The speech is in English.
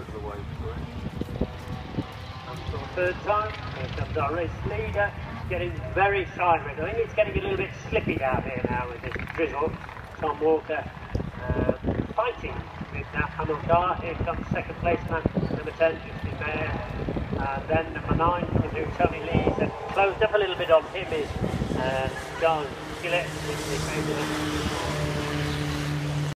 third the way for the third time. Here comes our race leader. Getting very sideways. I think it's getting a little bit slippy down here now with this drizzle. Tom Walker uh, fighting with that Hamill car. Here comes second placeman, number 10, Justin Mayer. And then number 9, who Tony Lees. And closed up a little bit on him is uh, John Gillett, which